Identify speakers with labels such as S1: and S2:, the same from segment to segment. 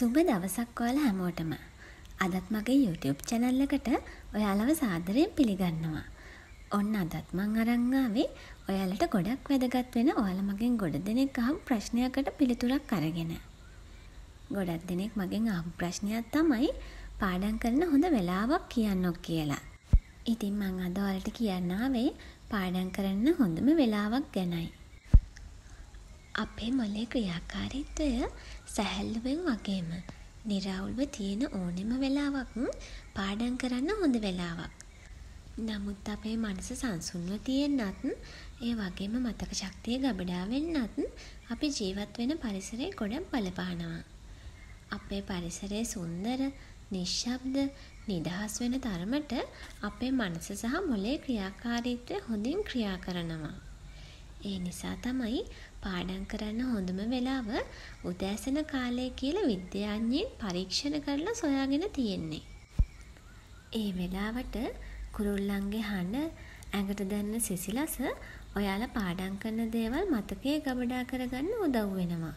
S1: සුබ දවසක් ඔයාලා හැමෝටම. අදත් මගේ YouTube channel එකට ඔයාලව සාදරයෙන් පිළිගන්නවා. ඔන්න අදත් මං අරන් ආවේ ඔයාලට ගොඩක් වැදගත් වෙන ඔයාලා මගෙන් ගොඩ දෙනෙක් අහපු ප්‍රශ්නයකට පිළිතුරක් අරගෙන. ගොඩක් දෙනෙක් මගෙන් අහපු ප්‍රශ්නයක් තමයි පාඩම් කරන හොඳ වෙලාවක් කියන්නො කියලා. ඉතින් මං අද ඔයාලට කියන්න ආවේ පාඩම් කරන්න හොඳම වෙලාවක් ගැනයි. අපේ මොලේ ක්‍රියාකාරීත්වය සැහැල්ලුවෙන් වගේම නිරවුල්ව තියෙන ඕනෙම වෙලාවක් පාඩම් කරන්න හොඳ වෙලාවක්. නමුත් අපේ මනස සංසුන්ව තියෙන්නත් ඒ වගේම මතක ශක්තිය ගබඩා වෙන්නත් අපි ජීවත් වෙන පරිසරය ගොඩක් බලපානවා. අපේ පරිසරය සුන්දර, නිශ්ශබ්ද, නිදහස් වෙන තරමට අපේ මනස සහ මොලේ ක්‍රියාකාරීත්වය හොඳින් ක්‍රියා කරනවා. ඒ නිසා තමයි පාඩම් කරන්න හොඳම වෙලාව උදෑසන කාලය කියලා විද්‍යාඥයින් පරීක්ෂණ කරලා සොයාගෙන තියෙන්නේ. ඒ වෙලාවට කුරුල්ලන්ගේ හඬ ඇඟට දැනෙන සිසිලස ඔයාලා පාඩම් කරන දේවල් මතකයේ ගබඩා කරගන්න උදව් වෙනවා.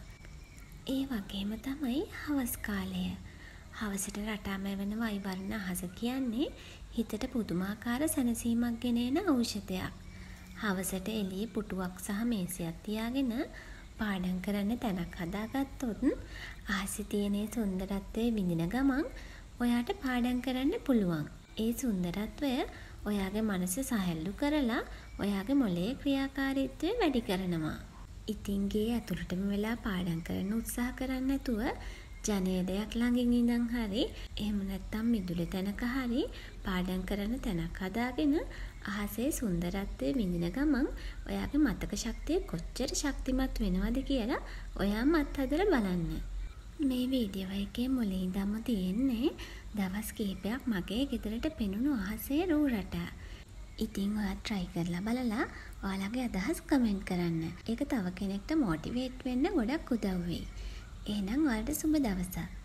S1: ඒ වගේම තමයි හවස් කාලය. හවසට රටාමය වෙන වයිවර්ණ අහස කියන්නේ හිතට පුදුමාකාර සැනසීමක් ගෙන එන ඖෂධයක්. හවසට එළියේ පුටුවක් සහ මේසයක් තියාගෙන පාඩම් කරන්න තැනක් හදාගත්තොත් අහසේ තියෙන ඒ සුන්දරත්වය විඳින ගමන් ඔයාට පාඩම් කරන්න පුළුවන්. ඒ සුන්දරත්වය ඔයාගේ මනස සැහැල්ලු කරලා ඔයාගේ මොළයේ ක්‍රියාකාරීත්වය වැඩි කරනවා. ඉතින් ගේ ඇතුළටම වෙලා පාඩම් කරන්න උත්සාහ කරන්නේ නැතුව ජනේලයක් ළඟින් ඉඳන් හරි එහෙම නැත්නම් මිදුලේ තැනක හරි පාඩම් කරන තැනක් හදාගෙන අහසේ සුන්දරත්වය විඳින ගමන් ඔයාගේ මතක ශක්තිය කොච්චර ශක්තිමත් වෙනවද කියලා ඔයාම අත්හදලා බලන්න. මේ වීඩියෝ එකේ මුලින් ඉඳන්ම තියෙන්නේ දවස් කිහිපයක් මගේ ගෙදරට පෙනුණු අහසේ රූ රට. ඉතින් ඔයා try කරලා බලලා ඔයාලගේ අදහස් කමෙන්ට් කරන්න. ඒක තව කෙනෙක්ට මොටිවේට් වෙන්න ගොඩක් උදව් වෙයි. එහෙනම් ඔයාලට සුබ දවසක්.